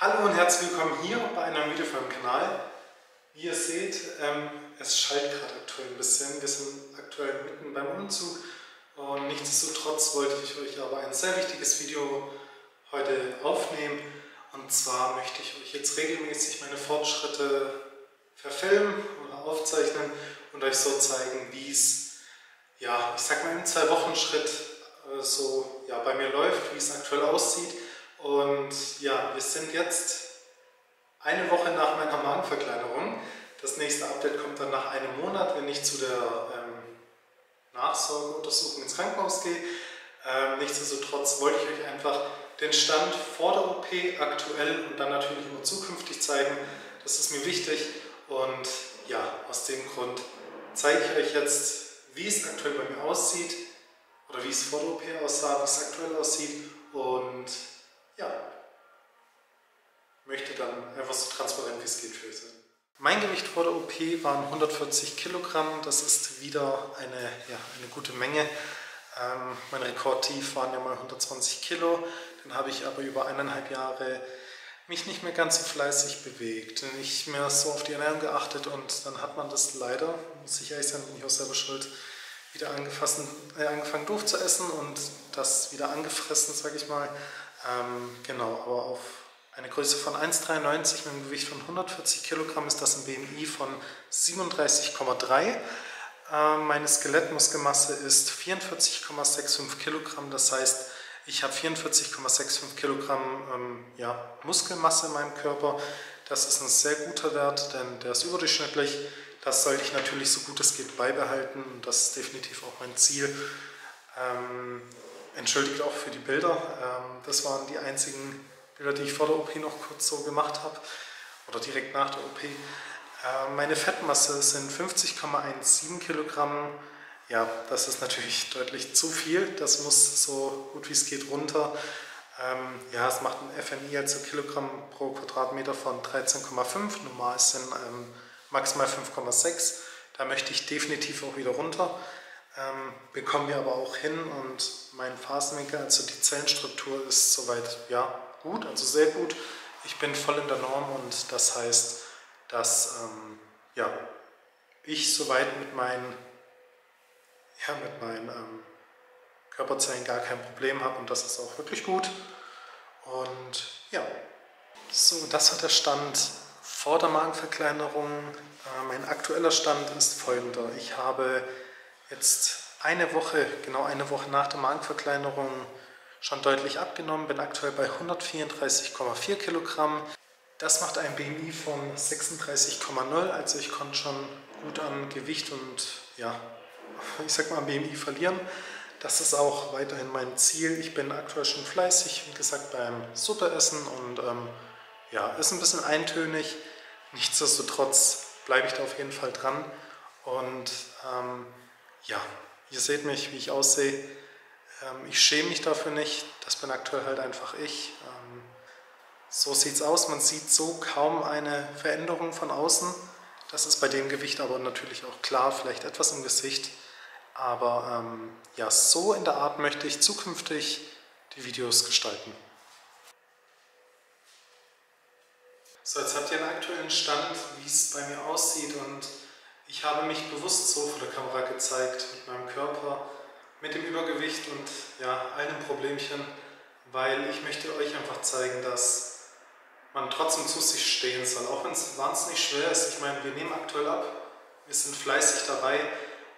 Hallo und herzlich willkommen hier bei einem Video auf meinem Kanal. Wie ihr seht, ähm, es schallt gerade aktuell ein bisschen. Wir sind aktuell mitten beim Umzug und nichtsdestotrotz wollte ich euch aber ein sehr wichtiges Video heute aufnehmen. Und zwar möchte ich euch jetzt regelmäßig meine Fortschritte verfilmen oder aufzeichnen und euch so zeigen, wie es, ja, ich sag mal im Zwei-Wochen-Schritt äh, so ja, bei mir läuft, wie es aktuell aussieht. Und ja, wir sind jetzt eine Woche nach meiner Magenverkleinerung. Das nächste Update kommt dann nach einem Monat, wenn ich zu der ähm, Nachsorgeuntersuchung ins Krankenhaus gehe. Ähm, nichtsdestotrotz wollte ich euch einfach den Stand vor der OP aktuell und dann natürlich immer zukünftig zeigen. Das ist mir wichtig und ja, aus dem Grund zeige ich euch jetzt, wie es aktuell bei mir aussieht oder wie es vor der OP aussah, wie es aktuell aussieht und ja, möchte dann einfach so transparent wie es geht für sein. Mein Gewicht vor der OP waren 140 Kilogramm, das ist wieder eine, ja, eine gute Menge. Ähm, mein Rekordtief waren ja mal 120 Kilo, dann habe ich aber über eineinhalb Jahre mich nicht mehr ganz so fleißig bewegt, nicht mehr so auf die Ernährung geachtet und dann hat man das leider, muss ich ehrlich sagen, bin ich auch selber schuld, wieder äh, angefangen doof zu essen und das wieder angefressen, sage ich mal. Ähm, genau, aber auf eine Größe von 1,93 mit einem Gewicht von 140 Kilogramm ist das ein BMI von 37,3. Äh, meine Skelettmuskelmasse ist 44,65 Kilogramm, das heißt, ich habe 44,65 Kilogramm ähm, ja, Muskelmasse in meinem Körper. Das ist ein sehr guter Wert, denn der ist überdurchschnittlich. Das sollte ich natürlich so gut es geht beibehalten und das ist definitiv auch mein Ziel. Ähm, entschuldigt auch für die Bilder. Ähm, das waren die einzigen Bilder, die ich vor der OP noch kurz so gemacht habe oder direkt nach der OP. Äh, meine Fettmasse sind 50,17 Kilogramm. Ja, das ist natürlich deutlich zu viel. Das muss so gut wie es geht runter. Ähm, ja, es macht ein FMI, also Kilogramm pro Quadratmeter von 13,5. Normal sind ähm, maximal 5,6. Da möchte ich definitiv auch wieder runter. Ähm, bekommen wir aber auch hin und mein Phasenwinkel, also die Zellenstruktur ist soweit ja, gut, also sehr gut. Ich bin voll in der Norm und das heißt, dass ähm, ja, ich soweit mit meinen, ja, mit meinen ähm, Körperzellen gar kein Problem habe und das ist auch wirklich gut. Und ja, so, das war der Stand vor der Magenverkleinerung. Äh, mein aktueller Stand ist folgender. Ich habe jetzt eine Woche, genau eine Woche nach der Magenverkleinerung schon deutlich abgenommen, bin aktuell bei 134,4 Kilogramm. Das macht ein BMI von 36,0, also ich konnte schon gut an Gewicht und ja, ich sag mal BMI verlieren. Das ist auch weiterhin mein Ziel. Ich bin aktuell schon fleißig, wie gesagt, beim Suppeessen und ähm, ja, ist ein bisschen eintönig. Nichtsdestotrotz bleibe ich da auf jeden Fall dran und ähm, ja, ihr seht mich, wie ich aussehe. Ähm, ich schäme mich dafür nicht, das bin aktuell halt einfach ich. Ähm, so sieht es aus, man sieht so kaum eine Veränderung von außen. Das ist bei dem Gewicht aber natürlich auch klar, vielleicht etwas im Gesicht. Aber ähm, ja, so in der Art möchte ich zukünftig die Videos gestalten. So, jetzt habt ihr einen aktuellen Stand, wie es bei mir aussieht und ich habe mich bewusst so vor der Kamera gezeigt, mit meinem Körper, mit dem Übergewicht und ja, allen Problemchen, weil ich möchte euch einfach zeigen, dass man trotzdem zu sich stehen soll, auch wenn es wahnsinnig schwer ist. Ich meine, wir nehmen aktuell ab, wir sind fleißig dabei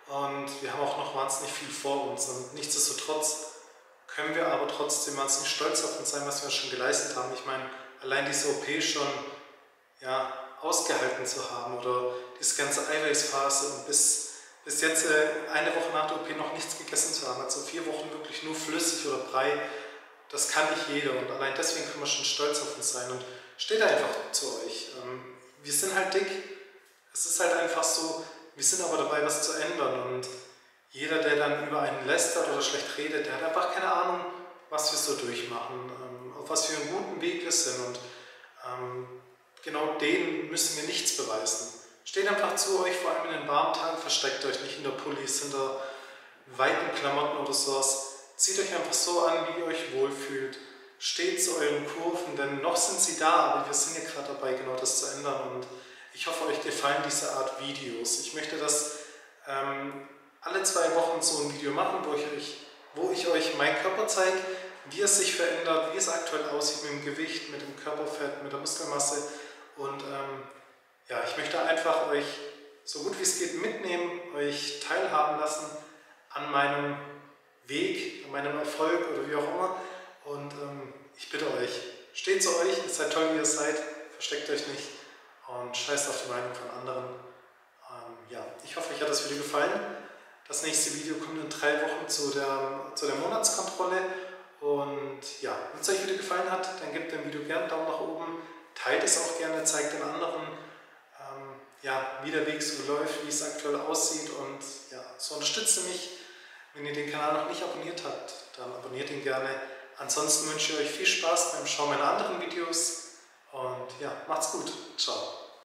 und wir haben auch noch wahnsinnig viel vor uns und nichtsdestotrotz können wir aber trotzdem wahnsinnig stolz auf uns sein, was wir schon geleistet haben. Ich meine, allein diese OP schon, ja, ausgehalten zu haben oder diese ganze Eiweißphase und bis, bis jetzt äh, eine Woche nach der OP noch nichts gegessen zu haben, also vier Wochen wirklich nur flüssig oder Brei, das kann nicht jeder. Und allein deswegen können wir schon stolz auf uns sein und steht einfach zu euch. Ähm, wir sind halt dick, es ist halt einfach so, wir sind aber dabei, was zu ändern. Und jeder, der dann über einen lästert oder schlecht redet, der hat einfach keine Ahnung, was wir so durchmachen, ähm, auf was für einen guten Weg wir sind. Und ähm, genau denen müssen wir nichts beweisen. Steht einfach zu euch, vor allem in den warmen Tagen, versteckt euch nicht hinter Pullis, hinter weiten Klamotten oder sowas. Zieht euch einfach so an, wie ihr euch wohlfühlt. steht zu euren Kurven, denn noch sind sie da, aber wir sind ja gerade dabei, genau das zu ändern und ich hoffe, euch gefallen diese Art Videos. Ich möchte das ähm, alle zwei Wochen so ein Video machen, wo ich euch, wo ich euch meinen Körper zeige, wie es sich verändert, wie es aktuell aussieht mit dem Gewicht, mit dem Körperfett, mit der Muskelmasse und ähm, ja, ich möchte einfach euch so gut wie es geht mitnehmen, euch teilhaben lassen an meinem Weg, an meinem Erfolg oder wie auch immer. Und ähm, ich bitte euch, steht zu euch, ihr seid toll, wie ihr seid, versteckt euch nicht und scheißt auf die Meinung von anderen. Ähm, ja, ich hoffe, euch hat das Video gefallen. Das nächste Video kommt in drei Wochen zu der, zu der Monatskontrolle. Und ja, wenn es euch Video gefallen hat, dann gebt dem Video gerne einen Daumen nach oben, teilt es auch gerne, zeigt den anderen, ähm, ja, wie der Weg so läuft, wie es aktuell aussieht und ja, so unterstützt mich. Wenn ihr den Kanal noch nicht abonniert habt, dann abonniert ihn gerne. Ansonsten wünsche ich euch viel Spaß beim Schauen meiner anderen Videos und ja, macht's gut. Ciao.